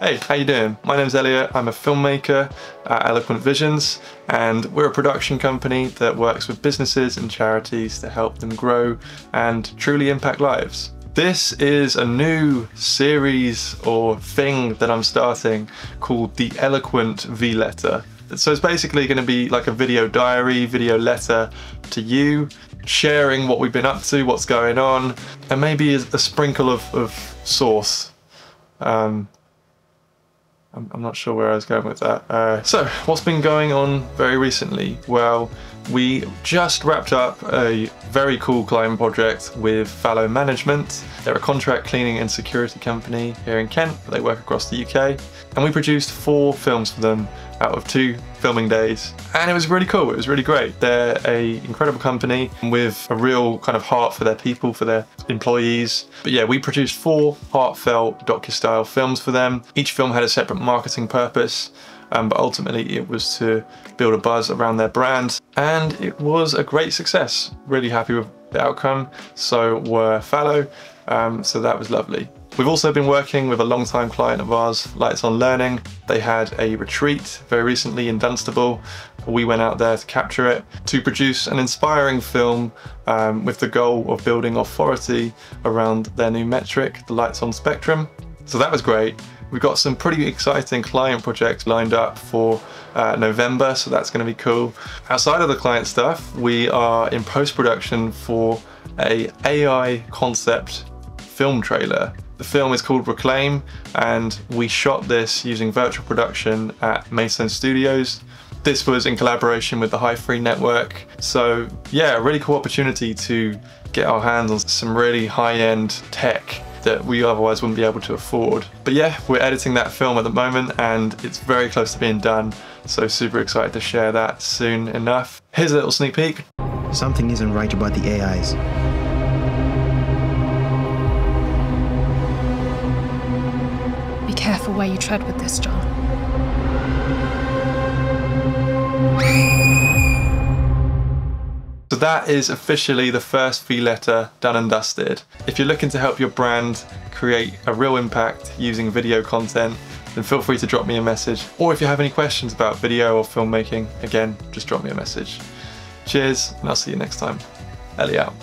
Hey, how you doing? My name's Elliot. I'm a filmmaker at Eloquent Visions, and we're a production company that works with businesses and charities to help them grow and truly impact lives. This is a new series or thing that I'm starting called the Eloquent V-Letter. So it's basically going to be like a video diary, video letter to you, sharing what we've been up to, what's going on, and maybe a, a sprinkle of, of sauce. Um, I'm, I'm not sure where I was going with that. Uh, so, what's been going on very recently? Well, we just wrapped up a very cool client project with Fallow Management. They're a contract cleaning and security company here in Kent, but they work across the UK. And we produced four films for them out of two filming days. And it was really cool, it was really great. They're a incredible company with a real kind of heart for their people, for their employees. But yeah, we produced four heartfelt docu-style films for them. Each film had a separate marketing purpose um, but ultimately it was to build a buzz around their brand and it was a great success. Really happy with the outcome, so were Fallow, um, so that was lovely. We've also been working with a long-time client of ours, Lights on Learning. They had a retreat very recently in Dunstable. We went out there to capture it, to produce an inspiring film um, with the goal of building authority around their new metric, the Lights on Spectrum. So that was great. We've got some pretty exciting client projects lined up for uh, November, so that's going to be cool. Outside of the client stuff, we are in post-production for a AI concept film trailer. The film is called Reclaim, and we shot this using virtual production at Maidstone Studios. This was in collaboration with the Hi3 Network. So yeah, a really cool opportunity to get our hands on some really high-end tech that we otherwise wouldn't be able to afford. But yeah, we're editing that film at the moment and it's very close to being done. So super excited to share that soon enough. Here's a little sneak peek. Something isn't right about the AIs. Careful where you tread with this, John. So that is officially the first V-letter done and dusted. If you're looking to help your brand create a real impact using video content, then feel free to drop me a message. Or if you have any questions about video or filmmaking, again, just drop me a message. Cheers, and I'll see you next time. Ellie out.